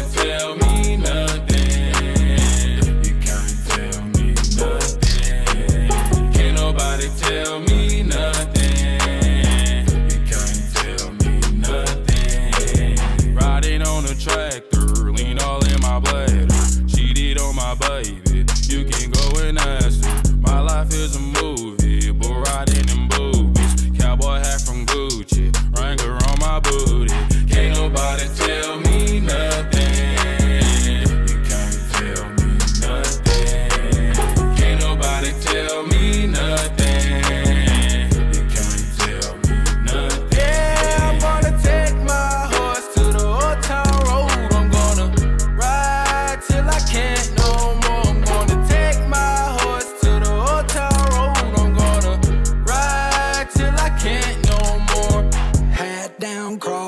Can't tell me nothing. You can't tell me nothing. Can't nobody tell me nothing. You can't tell me nothing. Riding on a tractor, lean all in my bladder. Cheated on my baby, you can go and ask her. My life is a